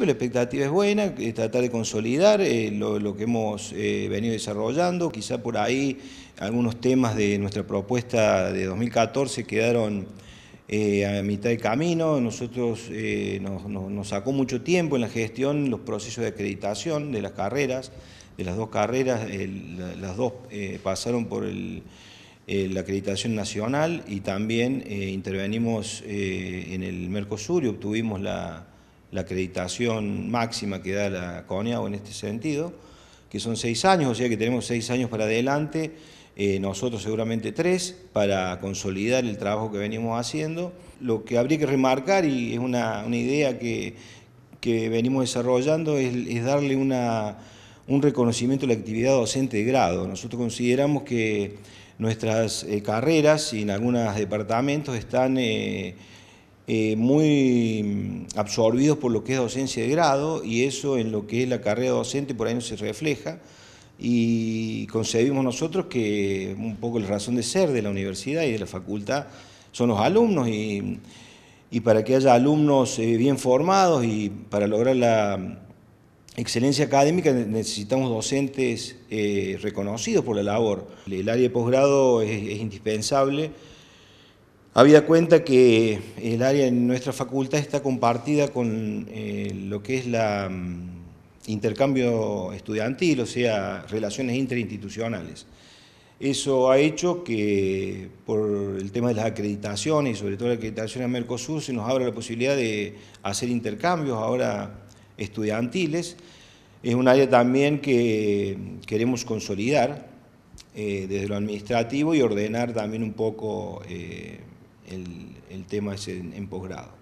La expectativa es buena, tratar de consolidar eh, lo, que hemos eh, venido desarrollando, quizá por ahí algunos temas de nuestra propuesta de 2014 quedaron eh, a mitad de camino, nosotros nos, sacó mucho tiempo en la gestión los procesos de acreditación de las carreras, de las dos carreras, las dos pasaron por la acreditación nacional y también intervenimos en el Mercosur y obtuvimos la la acreditación máxima que da la CONIAO en este sentido, que son seis años, o sea que tenemos seis años para adelante, eh, nosotros seguramente tres, para consolidar el trabajo que venimos haciendo. Lo que habría que remarcar, y es una, idea que, venimos desarrollando, es, darle una, un reconocimiento a la actividad docente de grado. Nosotros consideramos que nuestras eh, carreras y en algunos departamentos están... Eh, eh, muy absorbidos por lo que es docencia de grado y eso en lo que es la carrera docente por ahí no se refleja y concebimos nosotros que un poco la razón de ser de la universidad y de la facultad son los alumnos y, para que haya alumnos eh, bien formados y para lograr la excelencia académica necesitamos docentes eh, reconocidos por la labor. El área de posgrado es indispensable Habida cuenta que el área en nuestra facultad está compartida con eh, lo que es la mm, intercambio estudiantil, o sea, relaciones interinstitucionales. Eso ha hecho que por el tema de las acreditaciones sobre todo la acreditación a Mercosur se nos abra la posibilidad de hacer intercambios ahora estudiantiles. Es un área también que queremos consolidar eh, desde lo administrativo y ordenar también un poco eh, el, tema es en, en posgrado.